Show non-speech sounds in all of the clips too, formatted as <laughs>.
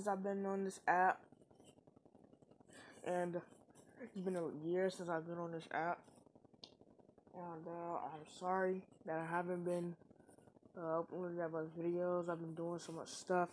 since I've been on this app, and it's been a year since I've been on this app. And uh, I'm sorry that I haven't been uh, uploading that much videos. I've been doing so much stuff.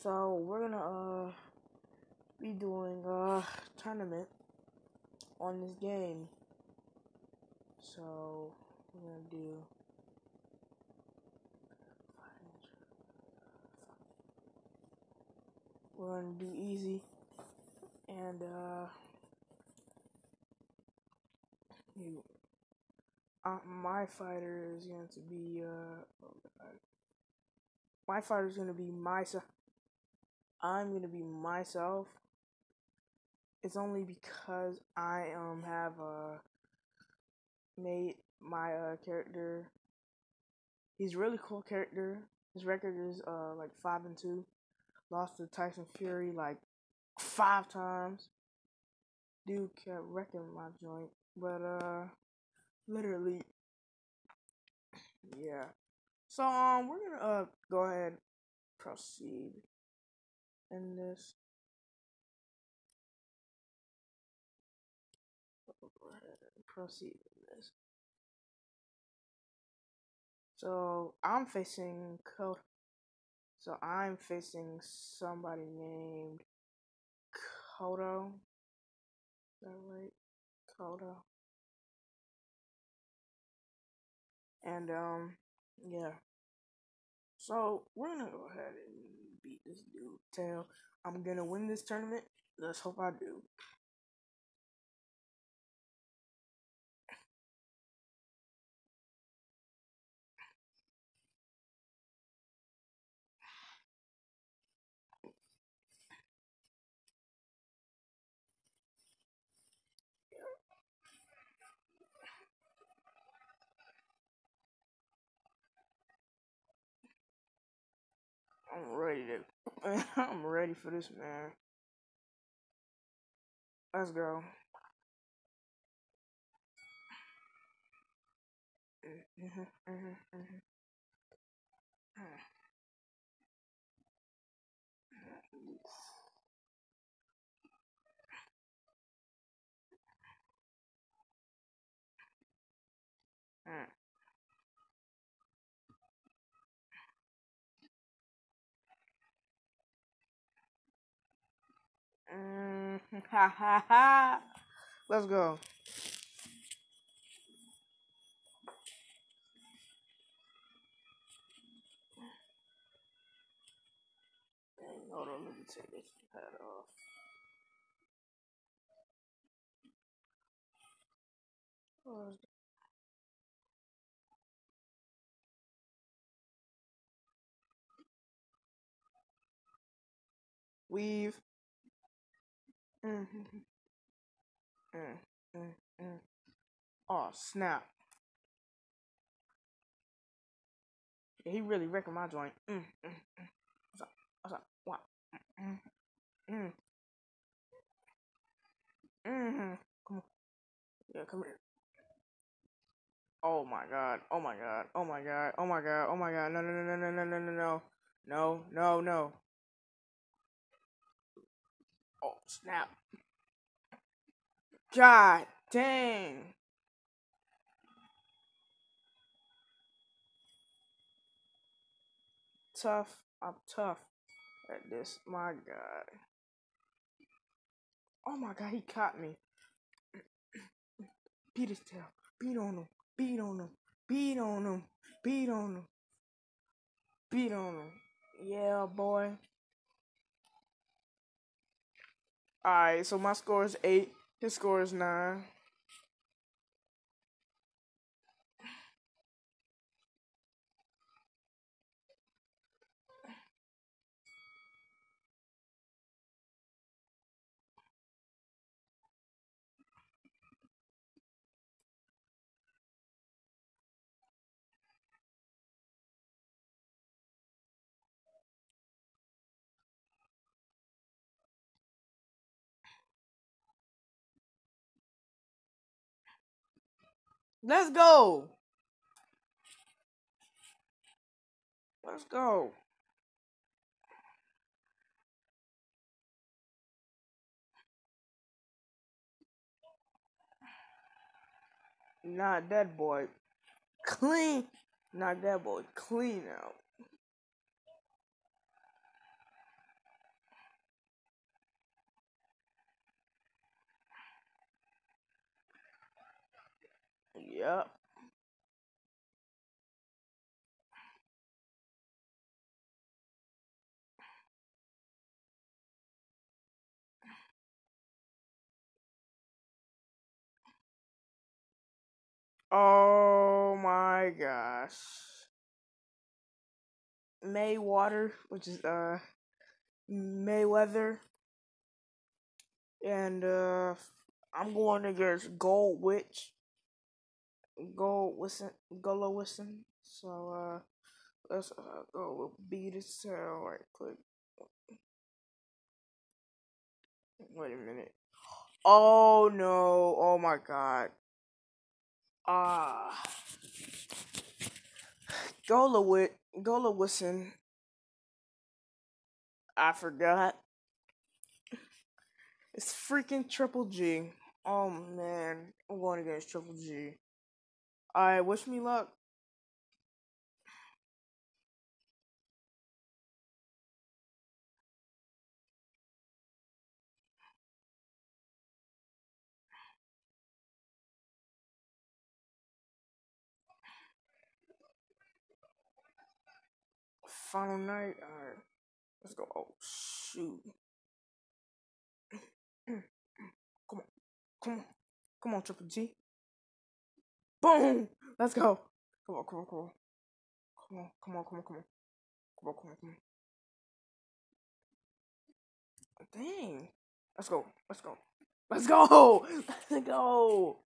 So we're gonna uh, be doing a tournament on this game. So we're gonna do we're gonna do easy and uh you uh, my fighter is going to be uh oh my fighter is gonna be myself I'm gonna be myself it's only because I um have uh made my uh character he's really cool character. His record is uh like five and two. Lost to Tyson Fury like five times. Dude kept wrecking my joint. But uh literally yeah. So um we're gonna uh go ahead proceed in this. Go ahead proceed in this. So I'm facing code. So I'm facing somebody named Kodo. Is that right? Kodo. And um, yeah. So we're gonna go ahead and beat this dude tail. I'm gonna win this tournament. Let's hope I do. I'm ready to. <laughs> I'm ready for this, man. Let's go. Mm-hmm, mm-hmm, mm-hmm. Mm. Mm, ha ha ha. Let's go. Dang, hold on, let me take this pad off. Weave. Mm, mm, mm, mm. Oh, snap. Yeah, he really wrecking my joint. Mm, mm, mm. What's up? What's up? What? Mm, mm, mm, mm. Come on. Yeah, come here. Oh my god. Oh my god. Oh my god. Oh my god. Oh my god. No, no, no, no, no, no, no, no. No, no, no. Oh, snap. God dang. Tough. I'm tough at this. My god. Oh my god, he caught me. <clears throat> Beat his tail. Beat on him. Beat on him. Beat on him. Beat on him. Beat on him. Yeah, boy. Alright, so my score is 8. His score is 9. Let's go. Let's go. Not that boy. Clean. Not that boy. Clean out. Yep. Oh my gosh. Maywater, which is uh Mayweather. And uh I'm going against Gold Witch. Gold Whiston Golo Whiston. So uh let's uh, go beat his tail right quick. Wait a minute. Oh no, oh my god. Ah. Golowit, Golowison. I forgot. It's freaking Triple G. Oh man, I'm going against Triple G. Alright, wish me luck. Final night. Alright. Let's go. Oh shoot. <clears throat> Come on. Come on. Come on, Triple G. Boom! Let's go. Come on, come on, come on. Come on, come on, come on, come on. Come on, come on, come on. Dang. Let's go. Let's go. Let's go. <laughs> Let's go.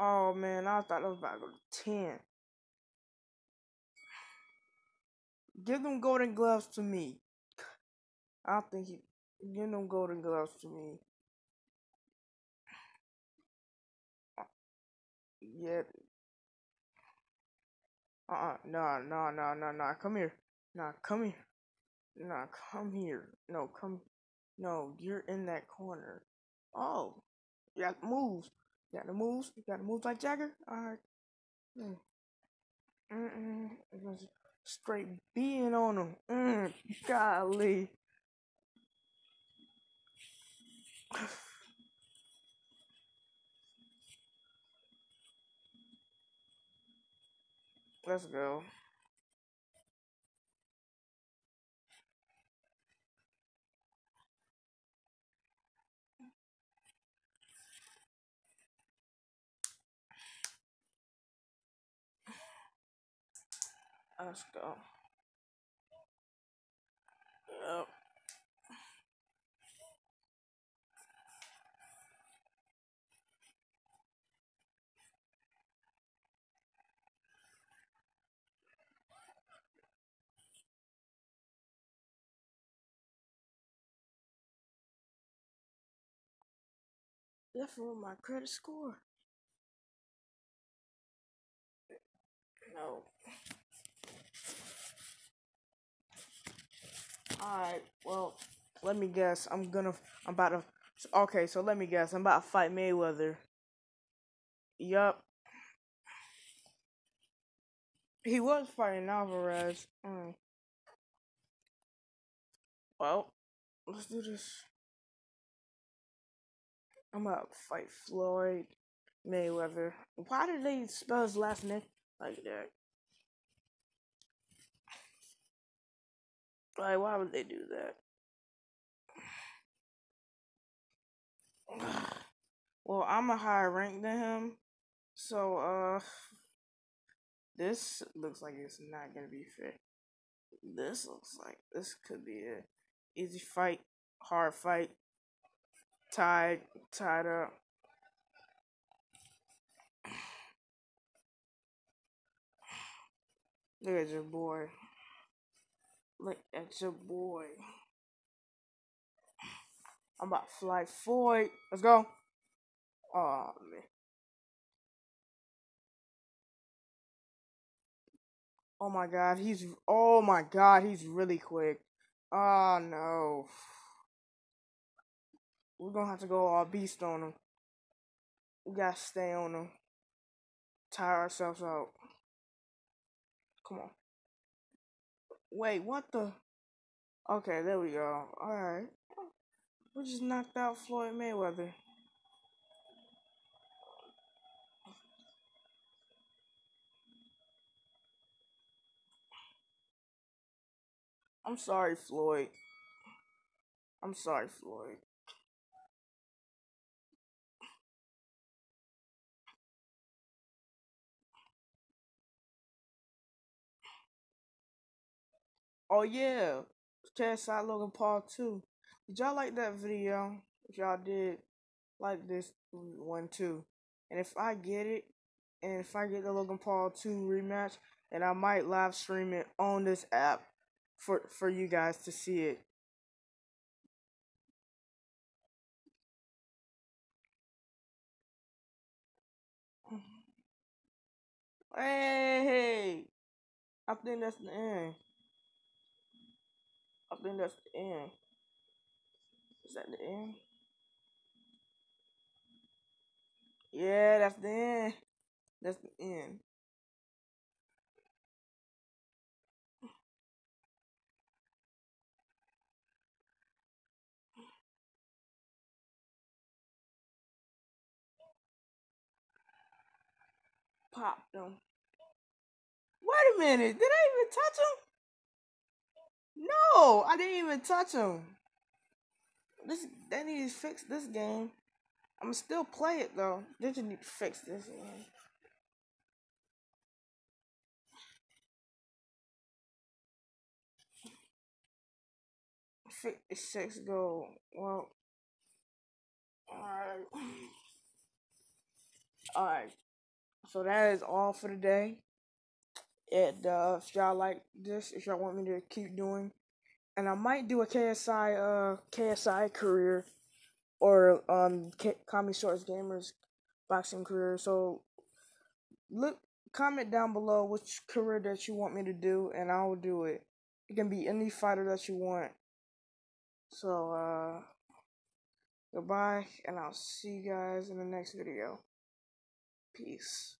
Oh man, I thought I was about to go to 10. Give them golden gloves to me. I don't think he give them golden gloves to me. Yeah. Uh uh no no no no no come here. Nah come here. Nah come here. No come no, you're in that corner. Oh. You got moves. You got the moves. You got the moves like Jagger? Alright. Mm. Mm-mm. Straight being on him. Mm. Golly. Let's go. Let's go. Yep. Left for my credit score. No. Alright, well, let me guess. I'm gonna. I'm about to. Okay, so let me guess. I'm about to fight Mayweather. Yup. He was fighting Alvarez. Mm. Well, let's do this. I'm to fight Floyd Mayweather. Why did they spell his last name like that? Like, why would they do that? <sighs> Well, I'm a higher rank than him, so uh, this looks like it's not gonna be fair. This looks like this could be a easy fight, hard fight, tied, tied up. Look at your boy. Look at your boy. I'm about to fly Floyd. Let's go. Oh man. Oh my god, he's oh my god, he's really quick. Oh no. We're gonna have to go all beast on him. We gotta stay on him. Tire ourselves out. Come on. Wait, what the? Okay, there we go. Alright. We just knocked out Floyd Mayweather. I'm sorry, Floyd. I'm sorry, Floyd. Oh yeah, KSI Logan Paul too. Did y'all like that video? If y'all did, like this one too. And if I get it, and if I get the Logan Paul 2 rematch, then I might live stream it on this app for for you guys to see it. <sighs> Hey, I think that's the end. I think that's the end. Is that the end? Yeah, that's the end. That's the end. Pop them. Wait a minute. Did I even touch him? No, I didn't even touch him. This they need to fix this game. I'm still play it though. They just need to fix this game. 56 gold. Well, alright. Alright. So that is all for today. And uh, if y'all like this, if y'all want me to keep doing, and I might do a KSI uh KSI career or um K- Kami Shorts Gamers boxing career. So look comment down below which career that you want me to do and I will do it. It can be any fighter that you want. So, uh, goodbye, and I'll see you guys in the next video. Peace.